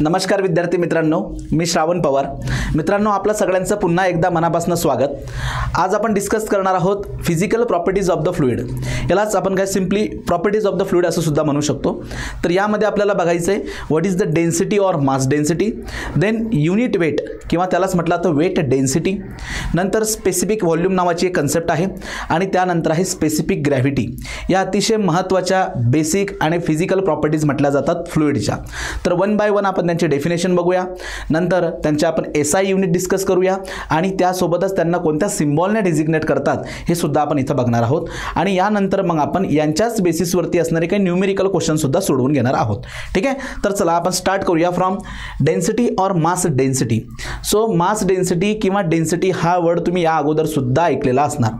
नमस्कार विद्यार्थी मित्रांनो मी श्रावण पवार. मित्रांनो आपलं सगळ्यांचं पुन्हा एकदा मनापासून स्वागत. आज आपण डिस्कस करणार आहोत physical properties of the fluid यालाच आपण काय simply properties of the fluid असं सुद्धा म्हणू शकतो. तर यामध्ये आपल्याला बघायचं आहे what is the density or mass density then unit weight किंवा त्यालाच म्हटलं तर वेट डेन्सिटी नंतर स्पेसिफिक व्हॉल्यूम नावाची एक कन्सेप्ट आहे आणि त्यानंतर आहे स्पेसिफिक ग्रॅव्हिटी या अतिशय महत्त्वाच्या बेसिक आणि फिजिकल प्रॉपर्टीज म्हटल्या जातात फ्लुईडच्या तर वन बाय वन आपण त्यांचे डेफिनेशन बघूया. नंतर त्यांचे आपण एस आय युनिट डिस्कस करूया. आणि त्यासोबतच त्यांना कोणत्या सिम्बॉलने डेजिग्नेट करतात हे सुद्धा आपण इथं बघणार आहोत. आणि यानंतर मग आपण यांच्याच बेसिसवरती असणारे काही न्यूमेरिकल क्वेश्चनसुद्धा सोडवून घेणार आहोत. ठीक आहे? तर चला आपण स्टार्ट करूया from density or mass density so mass density किंवा डेन्सिटी हा वर्ड तुम्ही या अगोदर सुद्धा ऐकलेला असणार.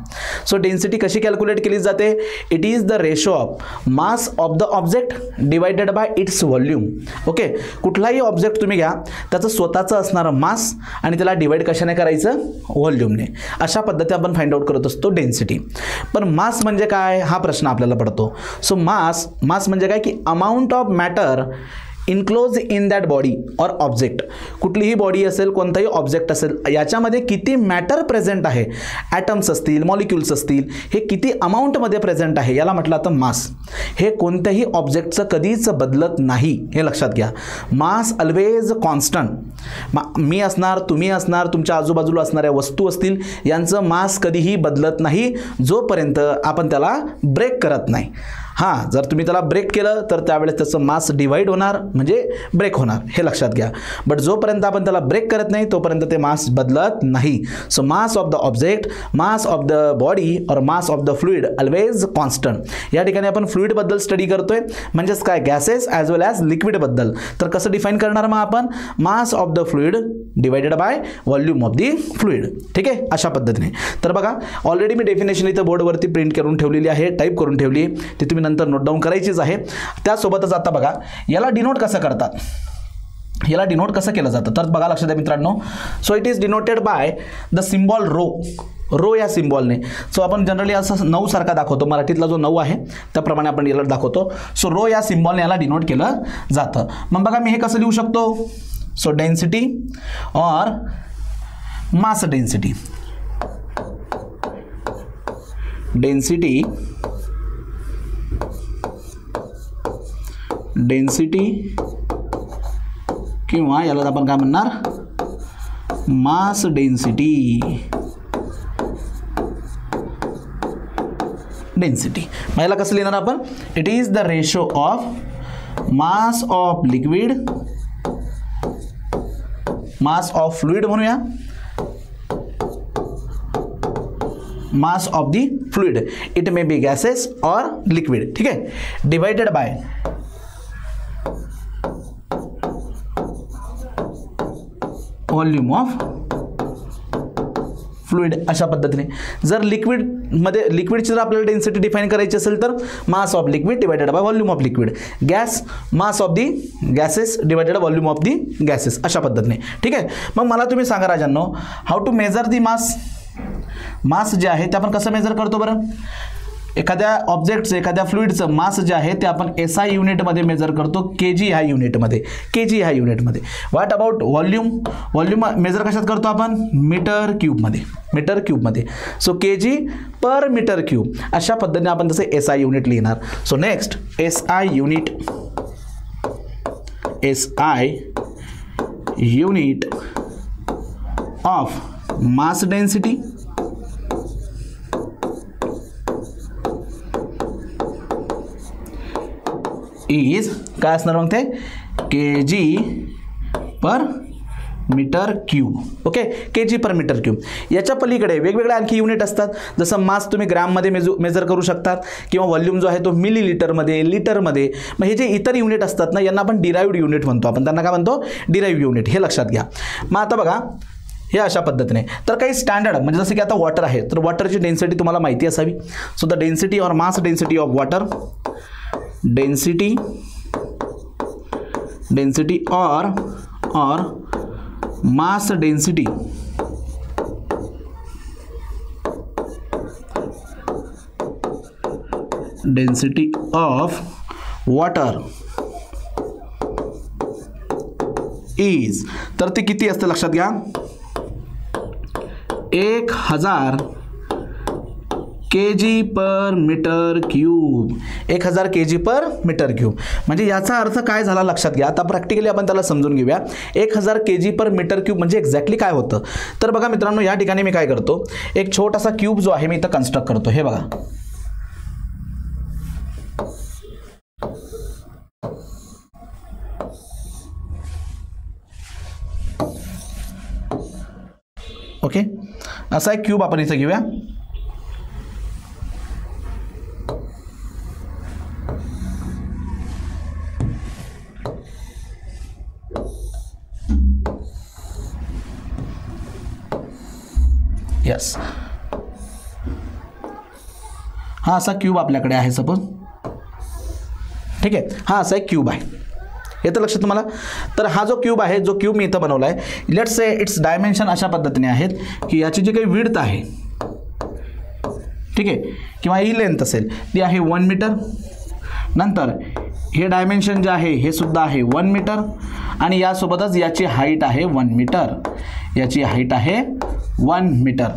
सो डेन्सिटी कशी कॅल्क्युलेट केली जाते? It is the ratio of mass of the object divided by its volume okay कुठलाही ऑब्जेक्ट तुम्ही घ्या त्याचं स्वतःचं असणारं मास आणि त्याला डिवाईड कशाने करायचं? व्हॉल्यूमने अशा पद्धती आपण फाइंड आउट करत असतो डेन्सिटी पण मास म्हणजे काय? हा प्रश्न आपल्याला पडतो. सो मास मास म्हणजे काय? की amount of matter enclose in that body or object कुठलीही बॉडी असेल कोणताही ऑब्जेक्ट असेल याच्यामध्ये किती मॅटर प्रेझेंट आहे? ॲटम्स असतील मॉलिक्युल्स असतील हे किती अमाऊंटमध्ये प्रेझेंट आहे? याला म्हटलं तर मास हे कोणत्याही ऑब्जेक्टचं कधीच बदलत नाही. हे लक्षात घ्या. मास ऑलवेज कॉन्स्टंट मा मी असणार तुम्ही असणार तुमच्या आजूबाजूला असणाऱ्या वस्तू असतील यांचं मास कधीही बदलत नाही जोपर्यंत आपण त्याला ब्रेक करत नाही. हां जर तुम्ही त्याला ब्रेक केलं तर त्यावेळेस त्याचं मास डिवाईड होणार म्हणजे ब्रेक होणार. हे लक्षात घ्या. बट जोपर्यंत आपण त्याला ब्रेक करत नाही तोपर्यंत ते मास बदलत नाही. So mass of the object mass of the body or mass of the fluid always constant या ठिकाणी आपण फ्लुईडबद्दल स्टडी करतोय. म्हणजेच काय? गॅसेस ॲज वेल ॲज लिक्विडबद्दल तर कसं डिफाईन करणार मग आपण? Mass of the fluid divided by volume of the fluid ठीक आहे? अशा पद्धतीने. तर बघा ऑलरेडी मी डेफिनेशन इथं बोर्डवरती प्रिंट करून ठेवलेली आहे टाईप करून ठेवली. ती तुम्ही नंतर नोट डाऊन करायचीच आहे. त्यासोबतच आता बघा याला डिनोट कसं करतात? याला डिनोट कसं केलं जातं? तर बघा लक्षात द्या मित्रांनो. So it is denoted by the symbol rho rho या सिम्बॉलने सो आपण जनरली असं नऊ सारखा दाखवतो. मराठीतला जो नऊ आहे त्याप्रमाणे आपण याला दाखवतो. सो रो या सिम्बॉलने याला डिनोट केलं जातं. मग बघा मी हे कसं लिहू शकतो? So density or mass density density density किंवा याला आपण काय म्हणणार? मास डेन्सिटी डेन्सिटी मग याला कसं लिहिणार आपण? It is the ratio of mass of liquid mass of fluid म्हणूया. Mass of the fluid it may be gases or liquid ठीक आहे? Divided by volume of fluid अशा पद्धतीने. जर लिक्विडमध्ये लिक्विडची जर आपल्याला डेन्सिटी डिफाईन करायची असेल तर mass of liquid divided by volume of liquid gas mass of the gases divided volume of the gases अशा पद्धतीने. ठीक आहे? मग मला तुम्ही सांगा राजांनो how to measure the mass mass जे आहे ते आपण कसं मेजर करतो बरं? एखाद्या ऑब्जेक्टचं एखाद्या फ्लुईडचं मास जे आहे ते आपण एस आय युनिटमध्ये मेजर करतो के जी ह्या युनिटमध्ये के जी ह्या युनिटमध्ये what about volume volume measure कशात करतो आपण? मीटर क्यूबमध्ये metre क्यूबमध्ये so K G per metre cube अशा पद्धतीने आपण तसे एस आय युनिट लिहिणार. So next S I unit S I unit of mass density is काय असणार मग ते? K G per metre cube okay K G per metre cube याच्या पलीकडे वेगवेगळ्या आणखी युनिट असतात. जसं मास तुम्ही ग्रॅममध्ये मेजू मेजर करू शकतात किंवा व्हॉल्यूम जो आहे तो मिली लिटरमध्ये लिटरमध्ये मग हे जे इतर युनिट असतात ना यांना आपण डिराईव्ड युनिट म्हणतो. आपण त्यांना काय म्हणतो? डिराईव्ह युनिट हे लक्षात घ्या. मग आता बघा हे अशा पद्धतीने. तर काही स्टँडर्ड म्हणजे जसं की आता वॉटर आहे. तर वॉटरची डेन्सिटी तुम्हाला माहिती असावी. So the density or mass density of water density density or or mass density density of water is तर ती किती असते एक हज़ार के जी पर मीटर क्यूब एक हजार के जी पर मीटर क्यूब म्हणजे याचा अर्थ काय झाला लक्षात घ्या. आता प्रॅक्टिकली आपण त्याला समजून घेऊया. एक हजार K G per metre cube म्हणजे एक्झॅक्टली काय होतं? तर बघा मित्रांनो या ठिकाणी मी काय करतो? एक छोटासा क्यूब जो आहे मी इथं कन्स्ट्रक्ट करतो. हे बघा. ओके? असा एक क्यूब आपण इथं घेऊया. हा असा क्यूब आपल्याकडे आहे सपोज ठीक आहे? हा असा एक क्यूब आहे. येतं लक्षात तुम्हाला? तर हा जो क्यूब आहे जो क्यूब मी इथं बनवला आहे लेट्स से इट्स डायमेन्शन अशा पद्धतीने आहेत की याची जी काही विड्थ आहे ठीक आहे? किंवा ही लेंथ असेल ती आहे वन मीटर नंतर हे डायमेन्शन जे आहे हे सुद्धा आहे वन मीटर आणि यासोबतच याची हाईट आहे वन मीटर याची हाईट आहे वन मीटर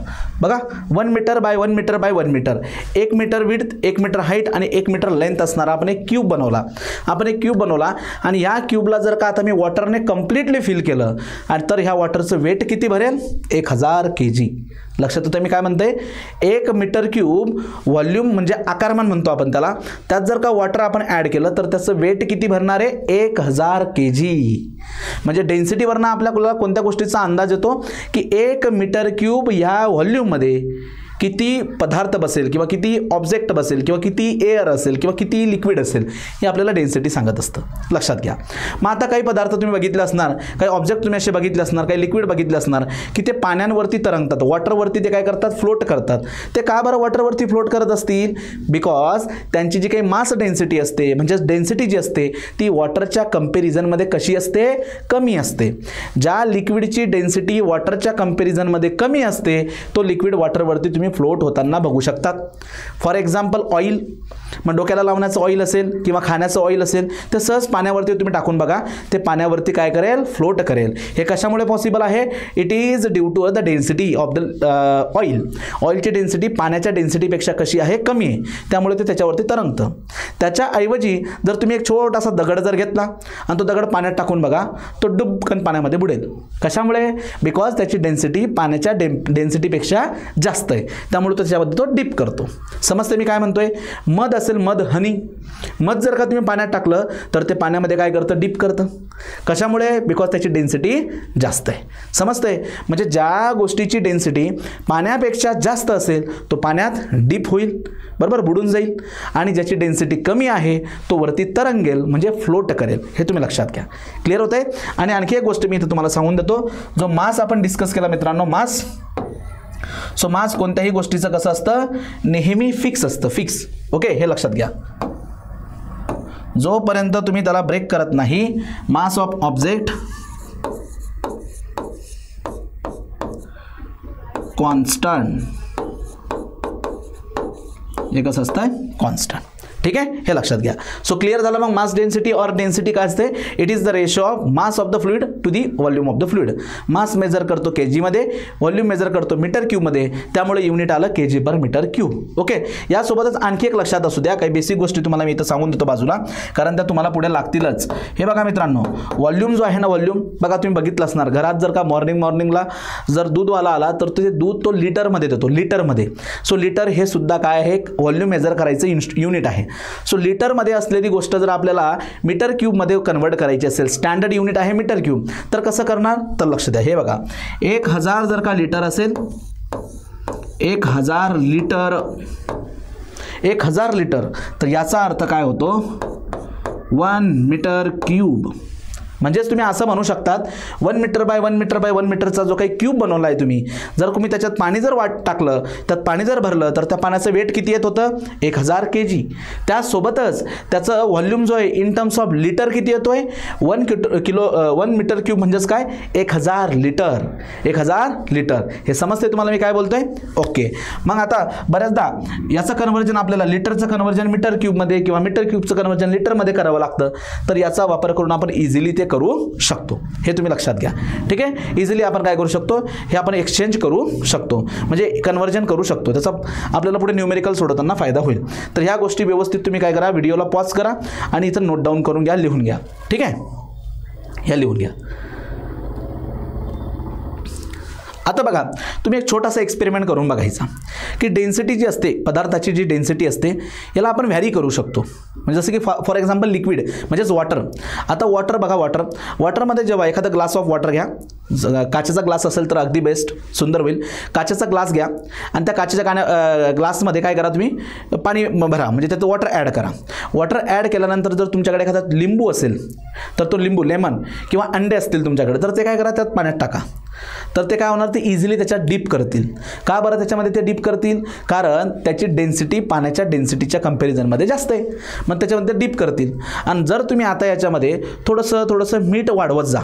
बघा one metre by one metre by one metre एक मीटर विड्थ एक मीटर हाईट आणि एक मीटर लेंथ असणारा आपण एक क्यूब बनवला. आपण एक क्यूब बनवला आणि या क्यूबला जर का आता मी वॉटरने कम्प्लिटली फिल केलं आणि तर ह्या वॉटरचं वेट किती भरेल? एक हजार के जी लक्षात होतं मी काय म्हणते एक मीटर क्यूब व्हॉल्यूम म्हणजे आकारमान म्हणतो आपण त्याला. त्यात जर का वॉटर आपण ॲड केलं तर त्याचं वेट किती भरणार आहे? एक हजार के जी म्हणजे डेन्सिटीवरनं आपल्याला कोणत्या गोष्टीचा अंदाज येतो? की एक मीटर क्यूब ह्या व्हॉल्यूममध्ये किती पदार्थ बसेल किंवा किती ऑब्जेक्ट बसेल किंवा किती एअर असेल किंवा किती लिक्विड असेल हे आपल्याला डेन्सिटी सांगत असतं. लक्षात घ्या. मग आता काही पदार्थ तुम्ही बघितले असणार काही ऑब्जेक्ट तुम्ही असे बघितले असणार काही लिक्विड बघितले असणार की ते पाण्यांवरती तरंगतात. वॉटरवरती ते काय करतात? फ्लोट करतात. ते का बरं वॉटरवरती फ्लोट करत असतील? बिकॉज त्यांची जी काही मास डेन्सिटी असते म्हणजेच डेन्सिटी जी असते ती वॉटरच्या कम्पॅरिझनमध्ये कशी असते? कमी असते. ज्या लिक्विडची डेन्सिटी वॉटरच्या कम्पॅरिझनमध्ये कमी असते तो लिक्विड वॉटरवरती तुम्ही फ्लोट होताना बघू शकतात. फॉर एक्झाम्पल ऑइल मग डोक्याला लावण्याचं ऑइल असेल किंवा खाण्याचं ऑइल असेल ते सहज पाण्यावरती तुम्ही टाकून बघा. ते पाण्यावरती काय करेल? फ्लोट करेल. हे कशामुळे पॉसिबल आहे? It is due to the density of the oil ऑइलची density पाण्याच्या डेन्सिटीपेक्षा कशी आहे? कमी आहे. त्यामुळे ते त्याच्यावरती तरंगतं. त्याच्याऐवजी जर तुम्ही एक छोटासा दगड जर घेतला आणि तो दगड पाण्यात टाकून बघा तो डुबकन पाण्यामध्ये बुडेल. कशामुळे? बिकॉज त्याची डेन्सिटी पाण्याच्या डे डेन्सिटीपेक्षा जास्त आहे. त्यामुळे तो त्याच्यामध्ये तो डिप करतो. समजते मी काय म्हणतोय? मध असेल मध हनी मध जर का तुम्ही पाण्यात टाकलं तर ते पाण्यामध्ये काय करतं? डिप करतं. कशामुळे? बिकॉज त्याची डेन्सिटी जास्त आहे. समजतंय? म्हणजे ज्या गोष्टीची डेन्सिटी पाण्यापेक्षा जास्त असेल तो पाण्यात डीप होईल. बरोबर? बुडून जाईल. आणि ज्याची डेन्सिटी कमी आहे तो वरती तरंगेल म्हणजे फ्लोट करेल. हे तुम्ही लक्षात घ्या. क्लिअर होत आहे आणि आणखी एक गोष्ट मी इथं तुम्हाला सांगून देतो. जो मास आपण डिस्कस केला मित्रांनो मास सो मास कोणत्याही गोष्टीचं कसं असतं? नेहमी फिक्स असतं. फिक्स ओके हे लक्षात घ्या. जोपर्यंत तुम्ही त्याला ब्रेक करत नाही मास ऑफ ऑब्जेक्ट कॉन्स्टंट हे कसं असतं कॉन्स्टंट ठीक आहे? हे लक्षात घ्या. सो क्लिअर झालं मग मास डेन्सिटी ऑर डेन्सिटी काय असते? It is the ratio of mass of the fluid to the volume of the fluid mass measure करतो के जीमध्ये व्हॉल्यूम मेजर करतो मीटर क्यूमध्ये त्यामुळे युनिट आलं K G per metre cube okay यासोबतच आणखी एक लक्षात असू द्या. काही बेसिक गोष्टी तुम्हाला मी इथं सांगून देतो बाजूला. कारण त्या तुम्हाला पुढे लागतीलच. हे बघा मित्रांनो. व्हॉल्यूम जो आहे ना व्हॉल्यूम बघा तुम्ही बघितलं असणार. घरात जर का मॉर्निंग मॉर्निंगला जर दूधवाला आला तर ते दूध तो लिटरमध्ये देतो. लिटरमध्ये सो लिटर हे सुद्धा काय आहे? व्हॉल्यूम मेजर करायचं युनिट आहे. सो लिटरमध्ये असलेली गोष्ट जर आपल्याला मीटर क्यूबमध्ये कन्वर्ट करायची असेल स्टँडर्ड युनिट आहे मीटर क्यूब तर कसं करणार? तर लक्ष द्या. हे बघा एक हजार जर का लिटर असेल एक हजार लिटर एक हजार लिटर तर याचा अर्थ काय होतो? वन मीटर क्यूब म्हणजेच तुम्ही असं म्हणू शकतात one metre by one metre by one मीटरचा जो काही क्यूब बनवला आहे तुम्ही जर तुम्ही त्याच्यात पाणी जर वाट टाकलं त्यात पाणी जर भरलं तर त्या पाण्याचं वेट किती येत होतं? एक हजार के जी त्यासोबतच त्याचं व्हॉल्यूम जो आहे इन टर्म्स ऑफ लिटर किती येतो आहे one kilo kilo one metre cube म्हणजेच काय? एक हजार लिटर एक हजार लिटर हे समजते तुम्हाला मी काय बोलतोय? ओके मग आता बऱ्याचदा याचं कन्व्हर्जन आपल्याला लिटरचं कन्व्हर्जन मीटर क्यूबमध्ये किंवा मीटर क्यूबचं कन्व्हर्जन लिटरमध्ये करावं लागतं. तर याचा वापर करून आपण इझिली ते करू शकतो. हे तुम्ही लक्षात घ्या. ठीक आहे? इझिली आपण काय करू शकतो? हे आपण एक्सचेंज करू शकतो. म्हणजे कन्वर्जन करू शकतो. त्याचा आपल्याला पुढे न्यूमेरिकल सोडवताना फायदा होईल. तर ह्या गोष्टी व्यवस्थित तुम्ही काय करा? व्हिडिओला पॉज करा आणि इथं नोट डाऊन करून घ्या लिहून घ्या. ठीक आहे? ह्या लिहून घ्या. आता बघा तुम्ही एक छोटासा एक्सपेरिमेंट करून बघायचा. की डेन्सिटी जी असते पदार्थाची जी डेन्सिटी असते याला आपण व्हॅरी करू शकतो. म्हणजे जसं की फॉ फॉर एक्झाम्पल लिक्विड म्हणजेच वॉटर आता वॉटर बघा वॉटर वॉटरमध्ये जेव्हा एखादा ग्लास ऑफ वॉटर घ्या काचेचा ग्लास असेल तर अगदी बेस्ट सुंदर होईल. काचेचा ग्लास घ्या आणि त्या काचेच्या कान्या ग्लासमध्ये काय करा तुम्ही पाणी भरा. म्हणजे त्यात वॉटर ॲड करा. वॉटर ॲड केल्यानंतर जर तुमच्याकडे एखादा लिंबू असेल तर तो लिंबू लेमन किंवा अंडे असतील तुमच्याकडे तर ते काय करा त्यात पाण्यात टाका. तर ते काय होणार? ते इझिली त्याच्यात डीप करतील. का बरं त्याच्यामध्ये ते डीप करतील? कारण त्याची डेन्सिटी पाण्याच्या डेन्सिटीच्या कम्पॅरिझनमध्ये जास्त आहे. मग त्याच्यामध्ये डीप करतील. आणि जर तुम्ही आता याच्यामध्ये थोडंसं थोडंसं मीठ वाढवत जा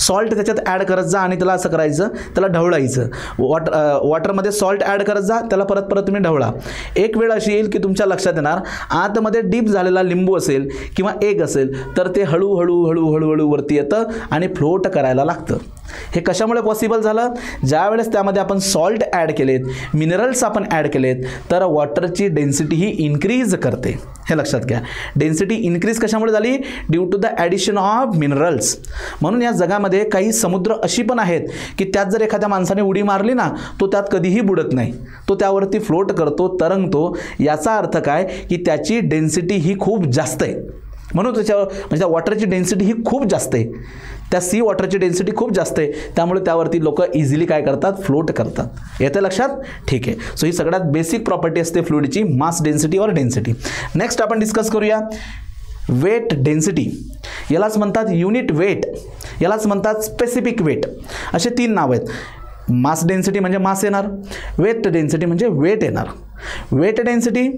सॉल्ट त्याच्यात ॲड करत जा आणि त्याला असं करायचं त्याला ढवळायचं. वॉटर वॉटरमध्ये सॉल्ट ॲड करत जा त्याला परत परत तुम्ही ढवळा. एक वेळ अशी येईल की तुमच्या लक्षात येणार आतमध्ये डीप झालेला लिंबू असेल किंवा एग असेल तर ते हळूहळू हळूहळू हळू वरती येतं आणि फ्लोट करायला लागतं. हे कशामुळे पॉसिबल झालं? ज्यावेळेस त्यामध्ये आपण सॉल्ट ॲड केलेत मिनरल्स आपण ॲड केलेत तर वॉटरची डेन्सिटी ही इन्क्रीज करते. हे लक्षात घ्या. डेन्सिटी इन्क्रीज कशामुळे झाली? Due to the addition of minerals म्हणून या जगामध्ये काही समुद्र अशी पण आहेत की त्यात जर एखाद्या माणसाने उडी मारली ना तो त्यात कधीही बुडत नाही. तो त्यावरती फ्लोट करतो तरंगतो. याचा अर्थ काय? की त्याची डेन्सिटी ही खूप जास्त आहे. म्हणून त्याच्यावर म्हणजे त्या वॉटरची डेन्सिटी ही खूप जास्त आहे. त्या सी वॉटरची डेन्सिटी खूप जास्त आहे. त्यामुळे त्यावरती लोक इझिली काय करतात? फ्लोट करतात. येतं लक्षात? ठीक आहे. सो ही सगळ्यात बेसिक प्रॉपर्टी असते फ्लुईडची mass density or density next आपण डिस्कस करूया वेट डेन्सिटी यालाच म्हणतात युनिट वेट यालाच म्हणतात स्पेसिफिक वेट असे तीन नाव आहेत. मास डेन्सिटी म्हणजे मास येणार. वेट डेन्सिटी म्हणजे वेट येणार. Weight density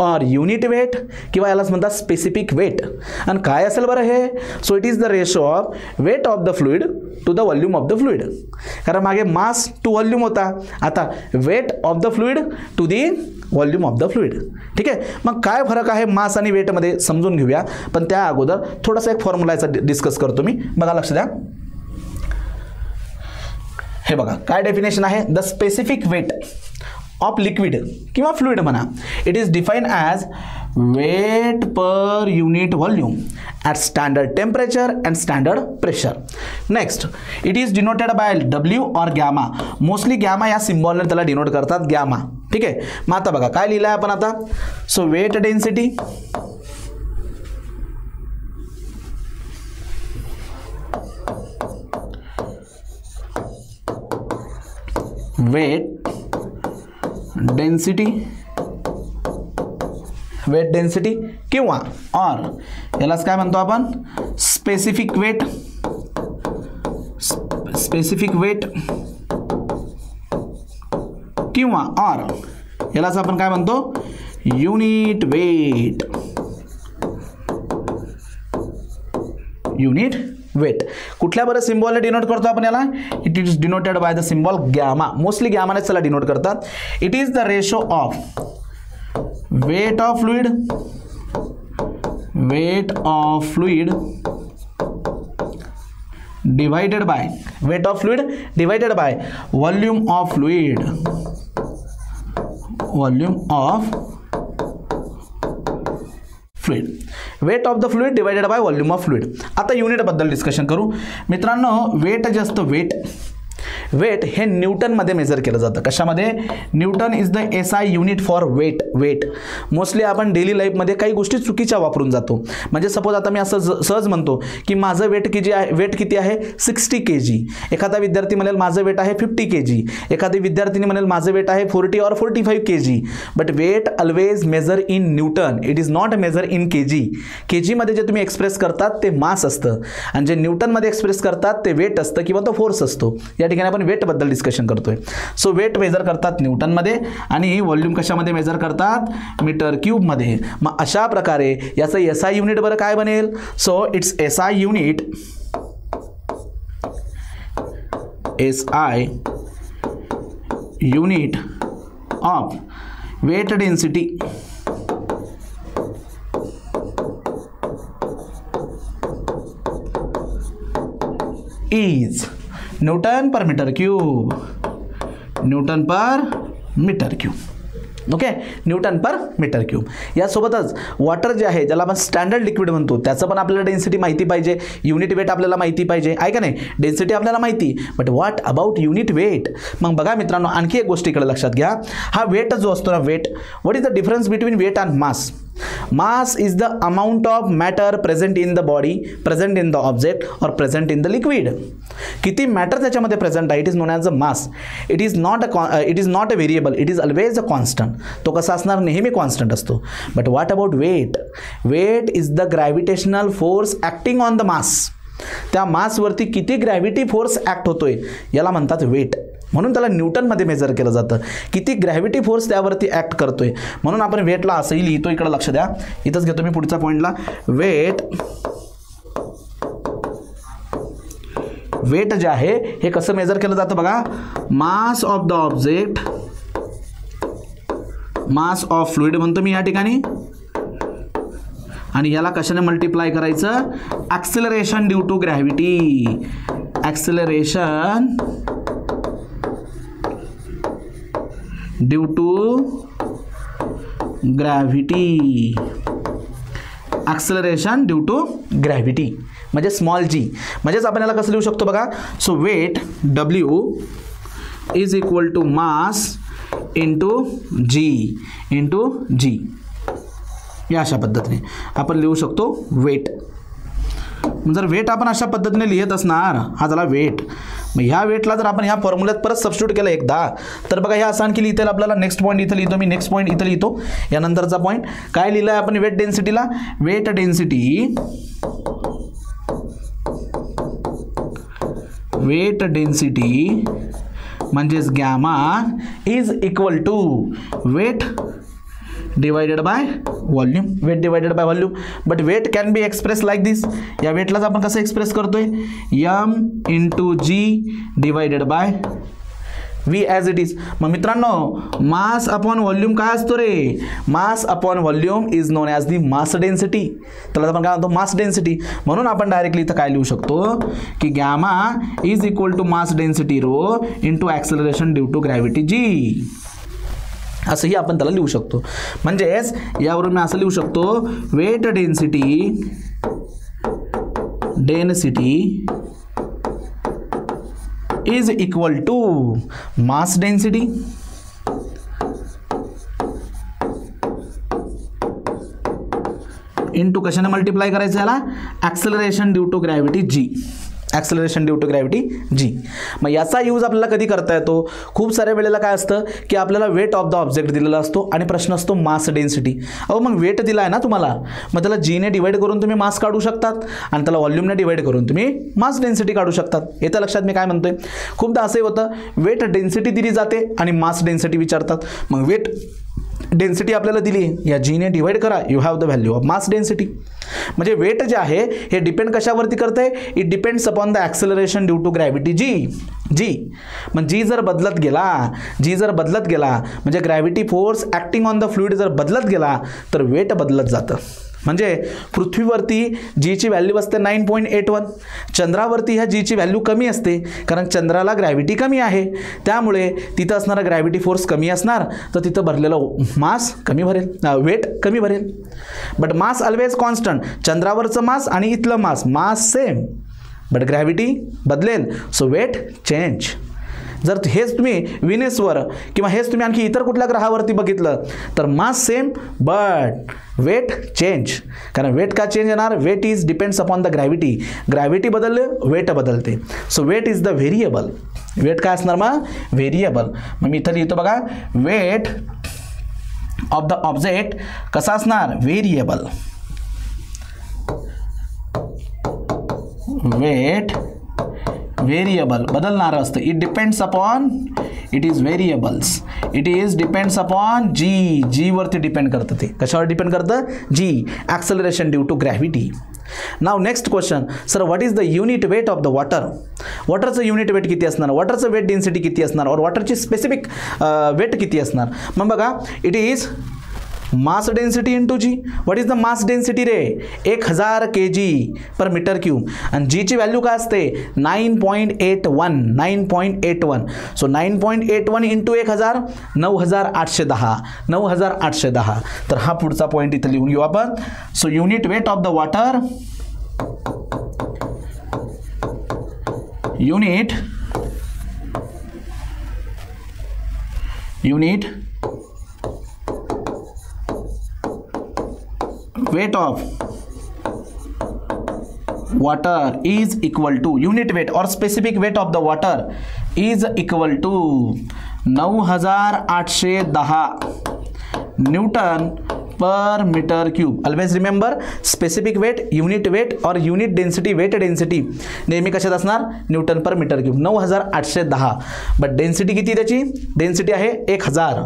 or unit weight किंवा यालाच म्हणतात स्पेसिफिक वेट आणि काय असेल बरं हे? So it is the ratio of weight of the fluid to the volume of the fluid कारण मागे मास टू व्हॉल्यूम होता. आता weight of the fluid to the volume of the fluid ठीक आहे? मग काय फरक आहे मास आणि वेटमध्ये समजून घेऊया. पण त्या अगोदर थोडासा एक फॉर्म्युलाचा डिस्कस करतो मी. बघा लक्ष द्या. हे बघा काय डेफिनेशन आहे? The specific weight of liquid किंवा फ्लुइड म्हणा. It is define as weight per unit volume at standard temperature and standard pressure next it is denoted by W or gamma mostly gamma या सिम्बॉलने त्याला denote करतात gamma ठीक आहे? मग आता बघा काय लिहिलं आहे आपण आता? So weight density weight density weight density किंवा और यालाच काय म्हणतो आपण? स्पेसिफिक वेट स्पेसिफिक वेट किंवा और यालाच आपण काय युनिट वेट युनिट वेट कुठल्या बरं सिम्बॉलने डिनोट करतो आपण याला? It is denoted by the symbol gamma mostly गॅमानेच त्याला डिनोट करतात. It is the ratio of weight of fluid weight of fluid divided by weight of fluid divided by volume of fluid volume of fluid weight of the fluid divided by volume of fluid आता युनिटबद्दल discussion करू. मित्रांनो weight जे असतं weight weight हे न्यूटनमध्ये measure केलं जातं. कशामध्ये? Newton is the S I unit for weight weight mostly आपण डेली लाईफमध्ये काही गोष्टी चुकीच्या वापरून जातो. म्हणजे सपोज आता मी असं ज- सहज म्हणतो की माझं वेट किती आहे वेट किती आहे? सिक्स्टी के जी एखादा विद्यार्थी म्हणेल माझं वेट आहे फिफ्टी के जी एखादी विद्यार्थिनी म्हणेल माझं वेट आहे forty or forty five K G but weight always measure in newton it is not measure in K G K जीमध्ये जे तुम्ही एक्सप्रेस करतात ते मास असतं. आणि जे न्यूटनमध्ये एक्सप्रेस करतात ते वेट असतं किंवा तो फोर्स असतो. या ठिकाणी आपण वेटबद्दल डिस्कशन करतोय. सो वेट मेजर करतात न्यूटनमध्ये आणि व्हॉल्यूम कशामध्ये मेजर करतात? मीटर क्यूबमध्ये मग अशा प्रकारे याचं एस आय युनिट बरं काय बनेल? So it's S I unit S I unit of weight density is newton per metre cube. Newton per metre cube. Okay? Newton per metre cube. यासोबतच वॉटर जे आहे ज्याला आपण स्टँडर्ड लिक्विड म्हणतो त्याचं पण आपल्याला डेन्सिटी माहिती पाहिजे. युनिट वेट आपल्याला माहिती पाहिजे. आहे का नाही? डेन्सिटी आपल्याला माहिती. But what about unit weight मग बघा मित्रांनो आणखी एक गोष्टीकडे लक्षात घ्या. हा वेट जो असतो ना weight what is the difference between weight and mass mass is the amount of matter present in the body present in the object or present in the liquid किती मॅटर त्याच्यामध्ये प्रेझेंट आहे? It is known as a mass it is not a it is not a variable it is always a constant तो कसा असणार? नेहमी constant असतो. But what about weight weight is the gravitational force acting on the mass त्या मासवरती किती gravity force act होतोय? याला म्हणतात वेट म्हणून त्याला न्यूटनमध्ये मेजर केलं जातं. किती ग्रॅव्हिटी फोर्स त्यावरती ॲक्ट करतोय. म्हणून आपण वेटला असंही लिहितो इकडं लक्ष द्या. इथंच घेतो मी पुढच्या पॉईंटला वेट वेट जे आहे हे कसं मेजर केलं जातं बघा. Mass of the object mass of fluid म्हणतो मी या ठिकाणी. आणि याला कशाने मल्टिप्लाय करायचं? Acceleration due to gravity acceleration due to gravity acceleration due to gravity म्हणजे स्मॉल जी म्हणजेच आपण याला कसं लिहू शकतो बघा? So weight W is equal to mass into G into G या अशा पद्धतीने. आपण लिहू शकतो वेट जर वेट आपण अशा पद्धतीने लिहित असणार हा झाला वेट मग ह्या वेटला जर आपण ह्या फॉर्म्युल्यात परत सबस्टिट्यूट केलं एकदा तर बघा ह्या आसान केली इथं आपल्याला. नेक्स्ट पॉईंट इथं लिहितो मी नेक्स्ट पॉईंट इथं लिहितो. यानंतरचा पॉईंट काय लिहिलं आहे आपण वेट डेन्सिटीला वेट डेन्सिटी वेट डेन्सिटी म्हणजेच gamma is equal to weight divided by volume weight divided by volume but weight can be express like this या वेटलाच आपण कसं एक्सप्रेस करतोय? M into G divided by V as it is मग मित्रांनो mass upon volume काय असतो रे? Mass upon volume is known as the mass density त्याला आपण काय म्हणतो? मास डेन्सिटी म्हणून आपण डायरेक्टली इथं काय लिहू शकतो? की gamma is equal to mass density rho into acceleration due to gravity G असंही आपण त्याला लिहू शकतो. म्हणजेच यावरून मी असं लिहू शकतो weight density density is equal to mass density into कशाने मल्टिप्लाय करायचं याला acceleration due to gravity G acceleration due to gravity G मग याचा यूज आपल्याला कधी करता येतो? खूप साऱ्या वेळेला काय असतं की आपल्याला वेट ऑफ द ऑब्जेक्ट दिलेला असतो आणि प्रश्न असतो मास डेन्सिटी अहो मग वेट दिला आहे ना तुम्हाला? मग त्याला जीने डिवाईड करून तुम्ही मास काढू शकतात आणि त्याला व्हॉल्यूमने डिवाईड करून तुम्ही मास डेन्सिटी काढू शकतात. येत्या लक्षात मी काय म्हणतोय? खूपदा असंही होतं वेट डेन्सिटी दिली जाते आणि मास डेन्सिटी विचारतात. मग वेट डेन्सिटी आपल्याला दिली या जीने डिवाइड करा you have the value of mass density म्हणजे वेट जे आहे हे डिपेंड कशावरती करते it depends upon the acceleration due to gravity G G मग जी जर बदलत गेला जी जर बदलत गेला म्हणजे gravity force acting on the fluid जर बदलत गेला तर वेट बदलत जातं. म्हणजे पृथ्वीवरती जीची व्हॅल्यू असते नाईन पॉईंट एट वन चंद्रावरती ह्या जीची व्हॅल्यू कमी असते कारण चंद्राला ग्रॅव्हिटी कमी आहे. त्यामुळे तिथं असणारा ग्रॅव्हिटी फोर्स कमी असणार तर तिथं भरलेलं मास कमी भरेल वेट कमी भरेल. बट मास ऑलवेज कॉन्स्टंट चंद्रावरचं मास आणि इथलं mass mass same but gravity बदलेल. सो वेट चेंज जर हेच तुम्ही विनेसवर किंवा हेच तुम्ही आणखी इतर कुठल्या ग्रहावरती बघितलं तर mass same but weight change कारण वेट का चेंज येणार? Weight is depends upon the gravity gravity बदलले वेट बदलते. So weight is the variable weight काय असणार मग? व्हेरिएबल मग मी इथं लिहितो बघा वेट ऑफ द ऑब्जेक्ट कसा असणार? व्हेरिएबल वेट व्हेरिएबल बदलणारं असतं. It depends upon it is variables it is depends upon G जीवरती depend करतं ते. कशावर डिपेंड करतं? G acceleration due to gravity now next question sir what is the unit weight of the water वॉटरचं unit weight किती असणार? वॉटरचं weight density किती असणार? और वॉटरची specific weight किती असणार? मग बघा it is mass density into G what is the mass density रे? एक हजार के जी पर मीटर क्यूब. आणि जीची व्हॅल्यू काय असते? Nine point eight one nine point eight one so nine point eight one into एक हजार नऊ हजार आठशे दहा. नऊ हजार आठशे दहा. तर हा पुढचा पॉईंट इथं लिहून घेऊ आपण. So unit weight of the water unit unit weight of water is equal to unit weight or specific weight of the water is equal to नऊ हजार आठशे दहा Newton Per metre cube always remember specific weight unit weight और unit density weight density नेहमी कशात असणार? Newton per metre cube नऊ हजार आठशे दहा. बट डेन्सिटी किती त्याची? डेन्सिटी आहे एक हजार.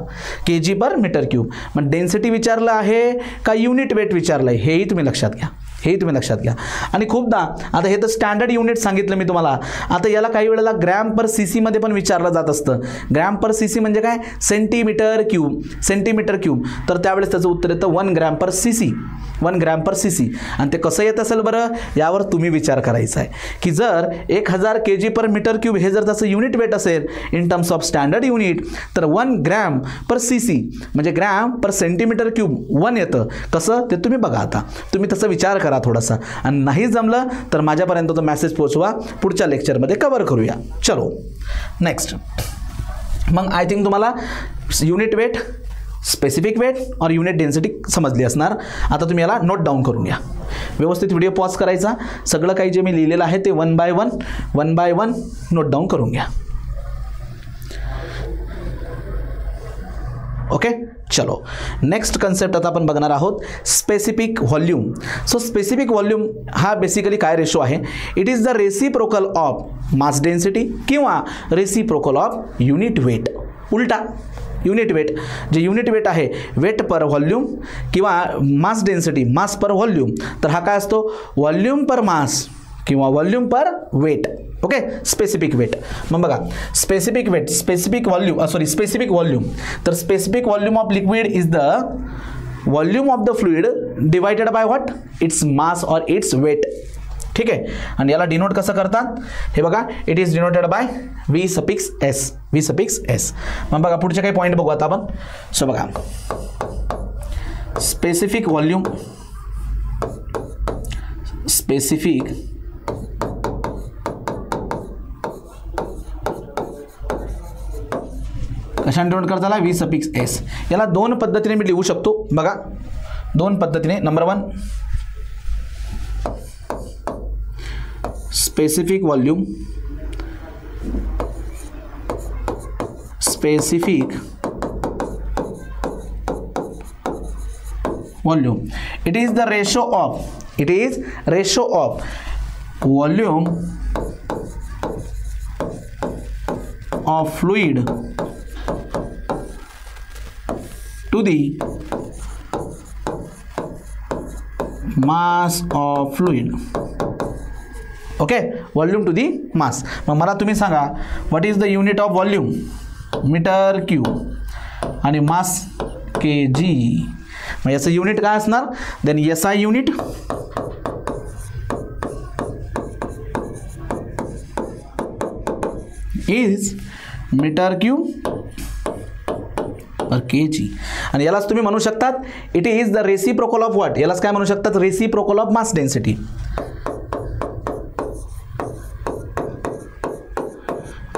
K G per metre cube मग डेन्सिटी विचारलं आहे का युनिट वेट विचारलं आहे हेही तुम्ही लक्षात घ्या. हेही तुम्ही लक्षात घ्या. आणि खूपदा आता हे तर स्टँडर्ड युनिट सांगितलं मी तुम्हाला. आता याला काही वेळेला ग्रॅम पर सी सीमध्ये पण विचारलं जात असतं. ग्रॅम पर सी सी म्हणजे काय? सेंटीमीटर क्यूब सेंटीमीटर क्यूब तर त्यावेळेस त्याचं उत्तर येतं one gram per C C one gram per C C आणि ते कसं येत असेल बरं? यावर तुम्ही विचार करायचा आहे. की जर एक हजार के जी पर मीटर क्यूब हे जर त्याचं युनिट वेट असेल in terms of standard unit तर one gram per C C म्हणजे gram per centimetre cube one येतं. कसं? ते तुम्ही बघा आता. तुम्ही तसं विचार करा. करा थोडासा. आणि नाही जमलं तर माझ्यापर्यंत तो मेसेज पोहोचवा. पुढच्या लेक्चरमध्ये कवर करूया. चलो. नेक्स्ट मग आय थिंक तुम्हाला युनिट वेट स्पेसिफिक वेट और युनिट डेन्सिटी समजली असणार. आता तुम्ही याला नोट डाऊन करून घ्या. व्यवस्थित व्हिडिओ पॉज करायचा. सगळं काही जे मी लिहिलेलं आहे ते one by one one by one note down करून घ्या. ओके चलो नेक्स्ट कन्सेप्ट आता आपण बघणार आहोत specific volume so specific volume हा बेसिकली काय रेशो आहे? It is the reciprocal of mass density किंवा रेसिप्रोकल ऑफ युनिट वेट उलटा युनिट वेट जे युनिट वेट आहे वेट पर व्हॉल्यूम किंवा mass density mass per volume तर हा काय असतो? व्हॉल्यूम पर मास किंवा volume per weight okay specific weight मग बघा specific weight specific volume sorry specific volume तर specific volume of liquid is the volume of the fluid divided by what its mass और its weight ठीक आहे? आणि याला denote कसं करतात? हे बघा it is denoted by V suffix S V suffix S मग बघा पुढचे काही पॉईंट बघू आता आपण. सो बघा. स्पेसिफिक व्हॉल्यूम स्पेसिफिक कशाने डिनोट करत आला वी सपिक्स एस याला दोन पद्धतीने मी लिहू शकतो बघा दोन पद्धतीने number one specific volume specific volume it is the ratio of it is ratio of volume of fluid to the mass of fluid. Okay volume to the mass मग मला तुम्ही सांगा what is the unit of volume metre cube आणि mass के जी मग याचं unit काय असणार? Then S I unit is metre cube per K G आणि यालाच तुम्ही म्हणू शकतात it is the reciprocal of what यालाच काय म्हणू शकतात? Reciprocal of mass density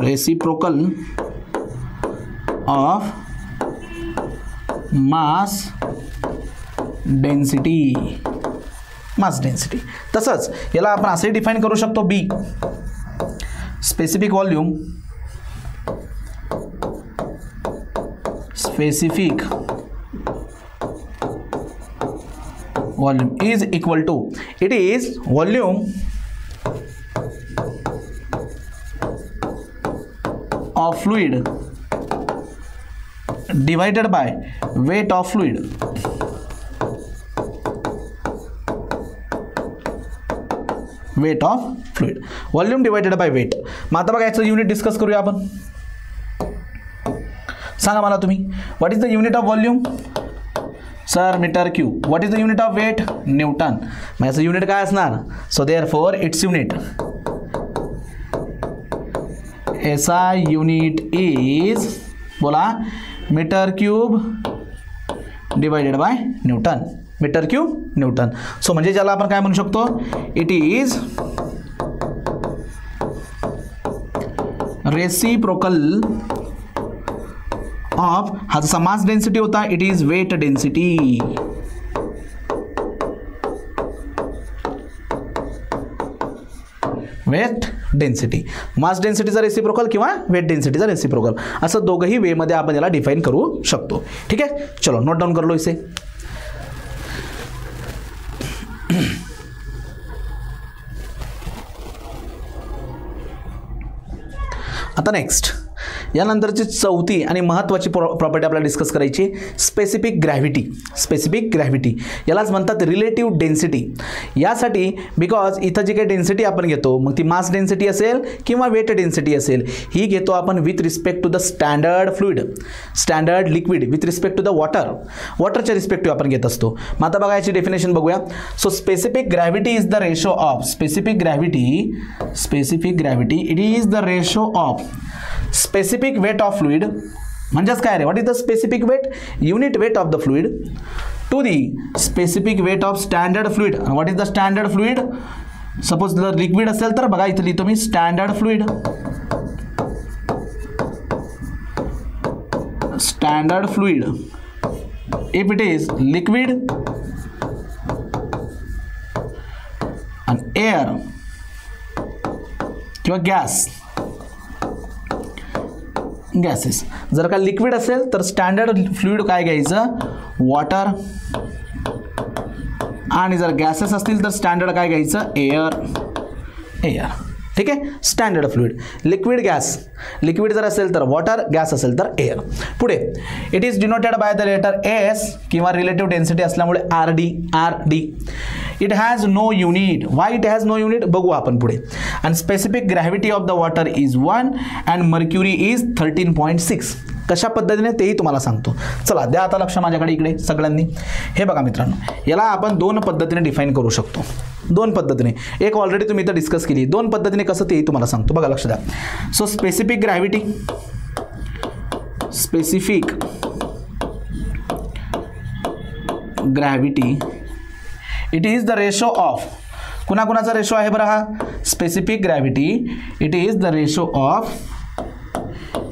reciprocal of mass density mass density तसंच याला आपण असे डिफाईन करू शकतो बी specific volume specific volume is equal to it is volume of fluid divided by weight of fluid weight of fluid volume divided by weight मग आता बघायचं unit discuss करूया आपण. सांगा मला तुम्ही. What is the unit of volume sir metre cube what is the unit of weight newton याचं unit असणार? So therefore its unit SI unit is बोला metre cube divided by newton metre cube newton so म्हणजे ज्याला आपण शकतो? It is reciprocal of हा जसा mass density होता it is weight density weight density mass डेन्सिटीचा reciprocal किंवा वेट डेन्सिटीचा रेसिप्रोकल असं दोघंही वेमध्ये आपण याला डिफाईन करू शकतो. ठीक आहे? चलो नोट डाऊन कर लो इसे. आता नेक्स्ट यानंतरची चौथी आणि महत्त्वाची प्रॉ प्रॉपर्टी आपल्याला डिस्कस करायची स्पेसिफिक ग्रॅव्हिटी स्पेसिफिक ग्रॅव्हिटी यालाच म्हणतात रिलेटिव्ह डेन्सिटी यासाठी बिकॉज इथं जी काही डेन्सिटी आपण घेतो मग ती मास डेन्सिटी असेल किंवा वेट डेन्सिटी असेल ही घेतो आपण with respect to the standard fluid standard liquid with respect to the water वॉटरच्या respective आपण घेत असतो. मग आता बघा याची डेफिनेशन बघूया. So specific gravity is the ratio of specific gravity specific gravity it is the ratio of specific weight of fluid म्हणजेच काय रे? What is the specific weight unit weight of the fluid to the specific weight of standard fluid what is the standard fluid suppose जर liquid असेल तर बघा इथं लिहितो मी standard fluid standard fluid if it is liquid आणि air किंवा gas gases. जर का लिक्विड असेल तर स्टँडर्ड फ्लुईड काय घ्यायचं? वॉटर. आणि जर गॅसेस असतील तर स्टँडर्ड काय घ्यायचं? एअर. एअर. ठीक आहे? Standard fluid. Liquid gas. Liquid जर असेल तर वॉटर. गॅस असेल तर एअर. पुढे. It is denoted by the letter S किंवा रिलेटिव्ह डेन्सिटी असल्यामुळे R D R D it has no unit why it has no unit बघू आपण पुढे. आणि specific gravity of the water is one and mercury is thirteen point six कशा पद्धतीने तेही तुम्हाला सांगतो. चला द्या आता लक्ष माझ्याकडे इकडे सगळ्यांनी. हे बघा मित्रांनो याला आपण दोन पद्धतीने डिफाईन करू शकतो. दोन पद्धतीने. एक ऑलरेडी तुम्ही इथं डिस्कस केली. दोन पद्धतीने कसं तेही तुम्हाला सांगतो. बघा लक्ष द्या. So specific gravity specific gravity it is the ratio of कुणाकुणाचा ratio आहे बरं हा? Specific gravity it is the ratio of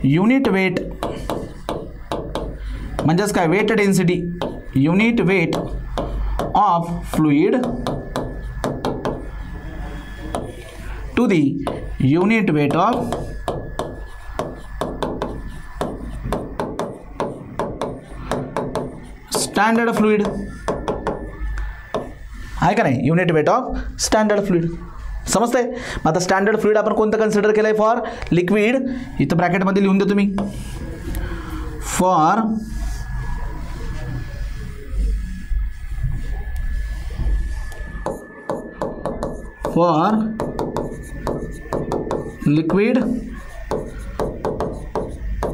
unit weight म्हणजेच काय? Weight density unit weight of fluid to the unit weight of standard fluid आहे का नाही? Unit weight of standard fluid समजतंय? मग आता स्टँडर्ड फ्लुईड आपण कोणतं कन्सिडर केलं आहे फॉर लिक्विड इथं ब्रॅकेटमध्ये लिहून दे तुम्ही. फॉर फॉर लिक्विड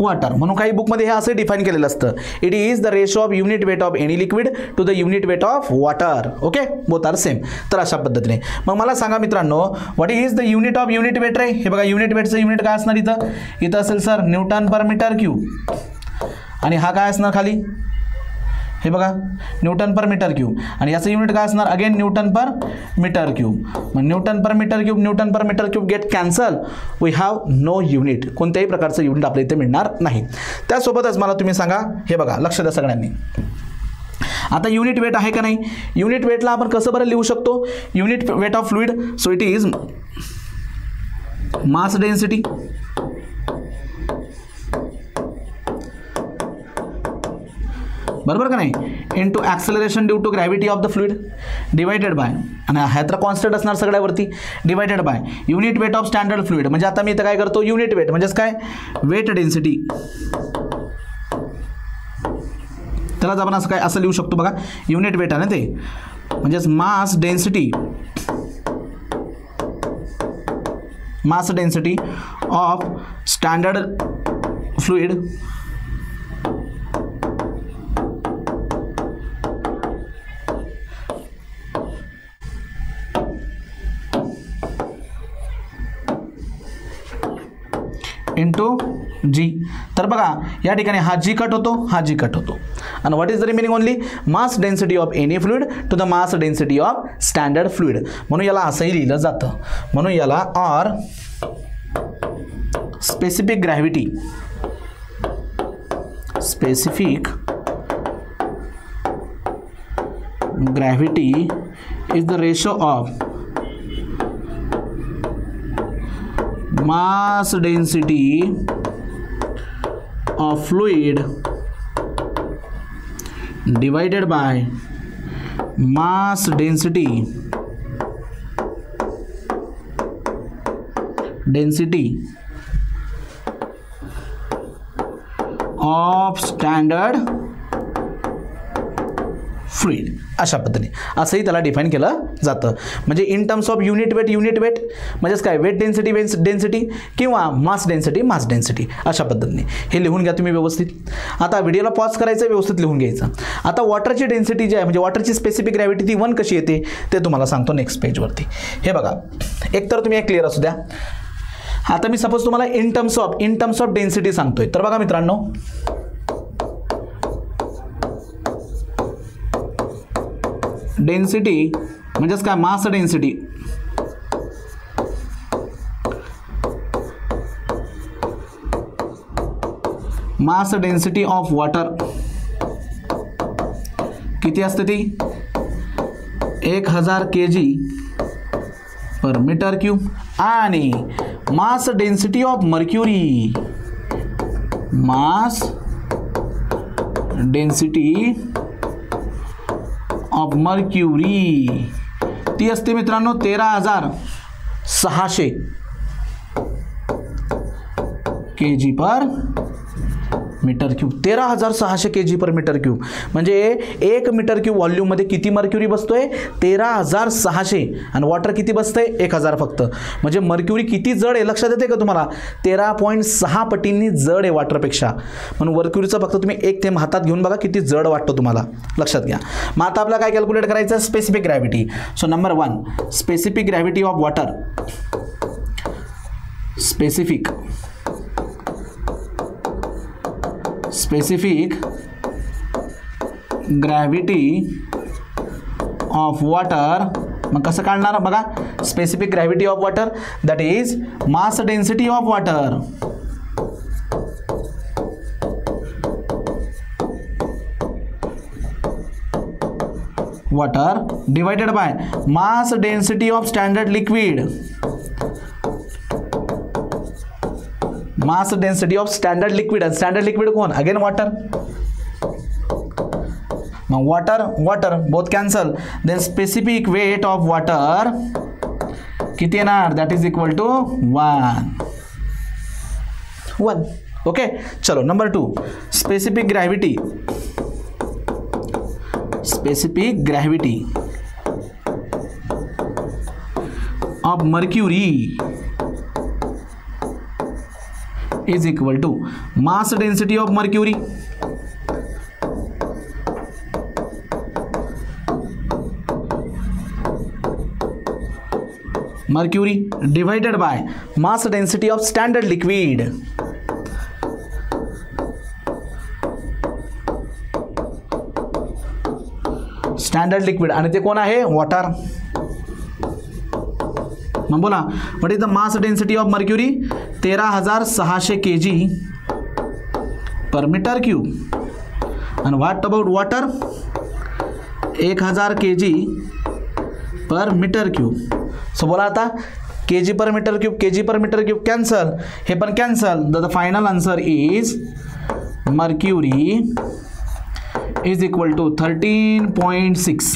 वॉटर म्हणून काही बुकमध्ये हे असं डिफाईन केलेलं असतं. It is the ratio of unit weight of any liquid to the unit weight of water okay both are same तर अशा पद्धतीने. मग मला सांगा मित्रांनो what is the unit of unit weight रे? हे बघा युनिट वेटचं युनिट काय असणार इथं? इथं असेल sir newton per metre cube आणि हा काय असणार खाली? हे बघा न्यूटन पर मीटर क्यूब. आणि याचं युनिट काय असणार? Again newton per metre cube. मग newton per metre cube newton per metre cube get cancel we have no unit कोणत्याही प्रकारचं युनिट आपल्या इथे मिळणार नाही. त्यासोबतच मला तुम्ही सांगा हे बघा लक्ष द्या सगळ्यांनी. आता युनिट वेट आहे का नाही? युनिट वेटला आपण कसं बरं लिहू शकतो? Unit weight of fluid so it is mass density बरोबर का नाही? Into acceleration due to gravity of the fluid divided by आणि हा तर कॉन्स्टंट असणार सगळ्यावरती divided by unit weight of standard fluid म्हणजे आता मी इथं काय करतो? युनिट वेट म्हणजेच काय? वेट डेन्सिटी त्यालाच आपण असं काय असं लिहू शकतो बघा. युनिट वेट आहे ना ते? म्हणजेच mass density mass density of standard fluid into G तर बघा या ठिकाणी हा जी कट होतो हा जी कट होतो. आणि what is the remaining only mass density of any fluid to the mass density of standard fluid म्हणून याला असंही लिहिलं जातं. म्हणून याला or specific gravity specific gravity is the ratio of mass density of fluid divided by mass density density of standard fluid अशा पद्धतीने असंही त्याला डिफाईन केलं जातं. म्हणजे in terms of unit weight unit weight म्हणजेच काय? वेट डेन्सिटी वेन्स डेन्सिटी किंवा मास डेन्सिटी मास डेन्सिटी अशा पद्धतीने. हे लिहून घ्या तुम्ही व्यवस्थित. आता व्हिडिओला पॉज करायचं व्यवस्थित लिहून घ्यायचं. आता वॉटरची डेन्सिटी जी आहे म्हणजे वॉटरची स्पेसिफिक ग्रॅव्हिटी ती वन कशी येते ते तुम्हाला सांगतो नेक्स्ट पेजवरती हे बघा. एक तर तुम्ही एक क्लिअर असू द्या. आता मी सपोज तुम्हाला in terms of in terms of density सांगतोय. तर बघा मित्रांनो. डेन्सिटी म्हणजेच काय mass density mass density of water किती असते ती एक हज़ार के जी पर मीटर क्यूब। आणि mass density of mercury mass density of mercury ती असते मित्रांनो तेरा हजार सहाशे. K G per metre cube. तेरा हजार सहाशे के जी पर मीटर क्यूब. म्हणजे एक मीटर क्यूब व्हॉल्यूममध्ये किती मर्क्युरी बसतोय? तेरा हजार सहाशे. आणि वॉटर किती बसतंय? एक हजार फक्त. म्हणजे मर्क्युरी किती जड आहे? लक्षात येते का तुम्हाला? तेरा पॉईंट सहा पटींनी जड आहे वॉटरपेक्षा. म्हणून मर्क्युरीचं फक्त तुम्ही एक थेंब हातात घेऊन बघा किती जड वाटतो तुम्हाला. लक्षात घ्या. मग आता आपल्याला काय कॅल्क्युलेट करायचं? Specific gravity so number one specific gravity of water specific specific gravity of water मैं कस का specific gravity of water that is mass density of water water divided by mass density of standard liquid density of standard liquid and standard liquid कोण again water water water both cancel then specific weight of water किती येणार that is equal to one one okay चलो number two specific gravity specific gravity of mercury is equal to mass density of mercury mercury divided by mass density of standard liquid standard liquid आणि ते कोण आहे water मग बोला what is the mass density of mercury तेरा हजार सहाशे K G per metre cube. आणि व्हॉट अबाउट वॉटर एक हजार K G per metre cube. So बोला आता K G per metre cube K G per metre cube cancel हे पण cancel the final answer is mercury is equal to thirteen point six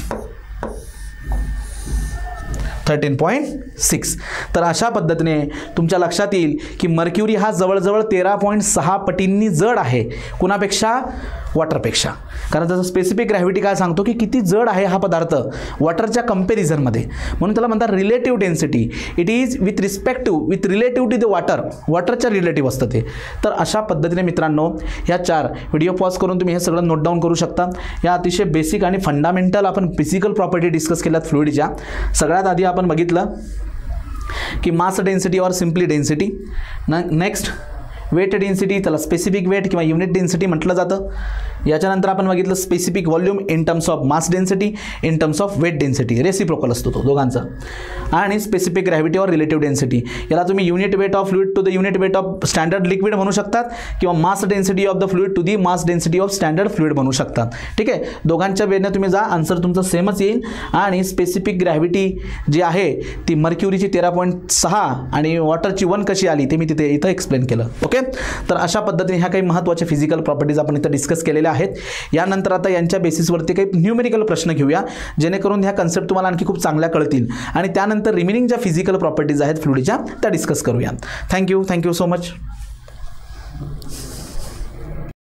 thirteen point six. तर अशा पद्धतीने तुमच्या लक्षात येईल की मर्क्युरी हा जवळजवळ तेरा पॉईंट सहा पटींनी जड आहे. कुणापेक्षा? वॉटरपेक्षा. कारण त्याचं स्पेसिफिक ग्रॅव्हिटी काय सांगतो की किती जड आहे हा पदार्थ वॉटरच्या कम्पॅरिझनमध्ये म्हणून त्याला म्हणतात relative density it is with respect to with relative to the water वॉटरच्या relative असतं ते. तर अशा पद्धतीने मित्रांनो ह्या चार व्हिडिओ पॉज करून तुम्ही हे सगळं नोट डाऊन करू शकता. या अतिशय बेसिक आणि फंडामेंटल आपण फिजिकल प्रॉपर्टी डिस्कस केल्यात फ्लुईडच्या सगळ्यात आधी आपण बघितलं की mass density or simply density न नेक्स्ट वेट डेन्सिटी त्याला स्पेसिफिक वेट किंवा युनिट डेन्सिटी म्हटलं जातं. याच्यानंतर आपण बघितलं specific volume in terms of mass density in terms of weight density reciprocal असतो तो दोघांचा. आणि specific gravity or relative density याला तुम्ही unit weight of fluid to the unit weight of standard liquid म्हणू शकतात किंवा mass density of the fluid to the mass density of standard fluid म्हणू शकतात. ठीक आहे? दोघांच्या वेळेने तुम्ही जा आन्सर तुमचं सेमच येईल. आणि स्पेसिफिक ग्रॅव्हिटी जी आहे ती मर्क्युरीची तेरा पॉईंट सहा आणि वॉटरची वन कशी आली ते मी तिथे इथं एक्सप्लेन केलं. ओके? तर अशा पद्धतीने ह्या काही महत्त्वाच्या फिजिकल प्रॉपर्टीज आपण इथं डिस्कस केलेल्या आहेत. आहेत. यानंतर आता यांच्या बेसिसवरती काही न्यूमेरिकल प्रश्न घेऊया. जेणेकरून ह्या कन्सेप्ट तुम्हाला आणखी खूप चांगल्या कळतील. आणि त्यानंतर रिमेनिंग ज्या फिजिकल प्रॉपर्टीज आहेत फ्लुडीच्या त्या डिस्कस करूया. Thank you thank you so much